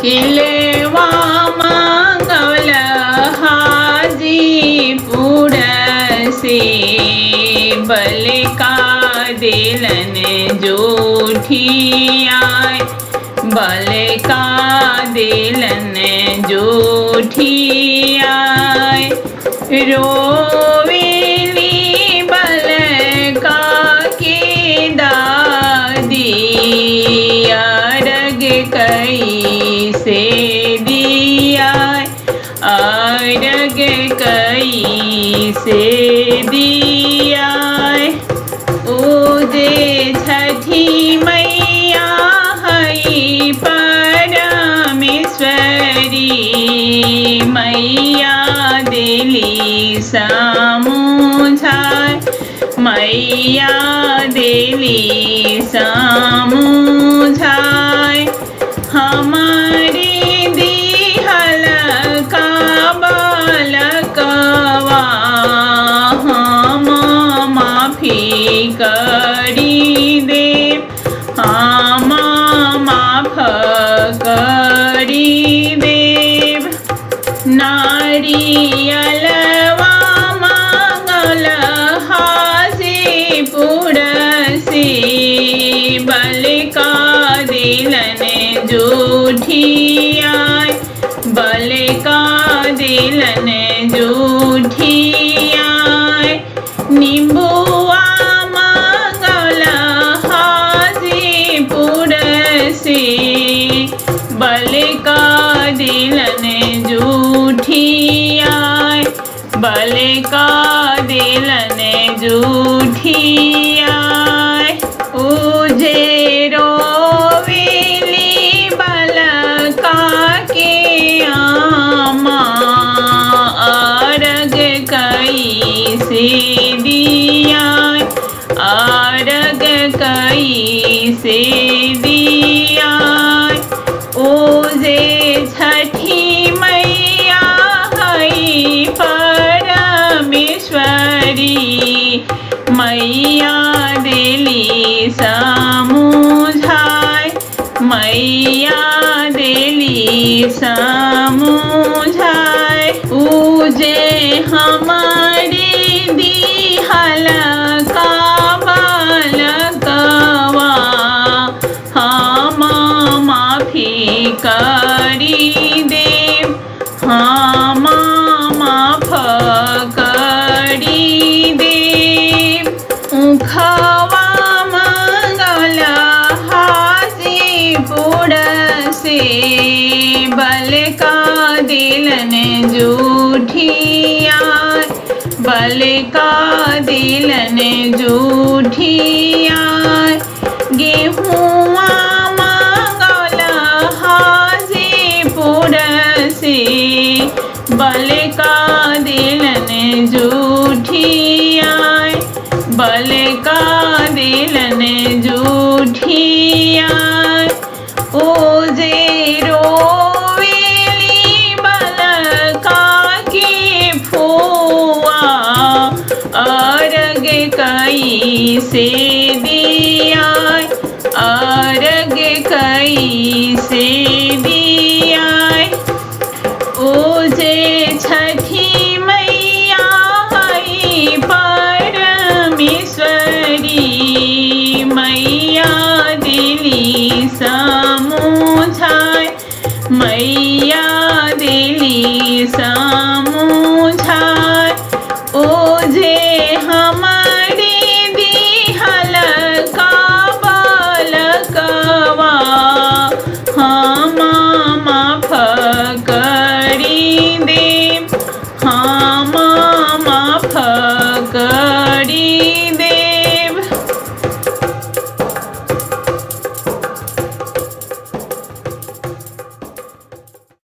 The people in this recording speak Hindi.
किलेवा मंगल हाजीपुर से बल का दिलन बल का दिलन जूठियाय रोवेली अर्घ कई से दिया उदे छठी मैया हई परमेश्वरी। मैया दिली सामुझाय मैया दिली सामुझाय देव नारियलवा मंगल हाजीपुर से बल का दिलन जूठियाय बल का दिलन जूठियाय नींबुआ मंगल हाजीपुर से बल का दिलन जूठियाय बल का दिलन जूठियाय उजे रोविली बल का के आमा। अर्घ कई से दिया कई से मैया दिली सामुझाय। मैया दिली सामुझाय से बल का दिलन जूठिया बल का दिलन जूठिया गेहुआ मंगल हाजीपुर से बल का दिलन जूठिया बल का दिलन जूठिया ओ से दिया अर्घ कई से दिया ओजे छठी मैया परमेश्वरी, मैया दिली सामुझाय मैया दिली सामुझाय ओजे हमारे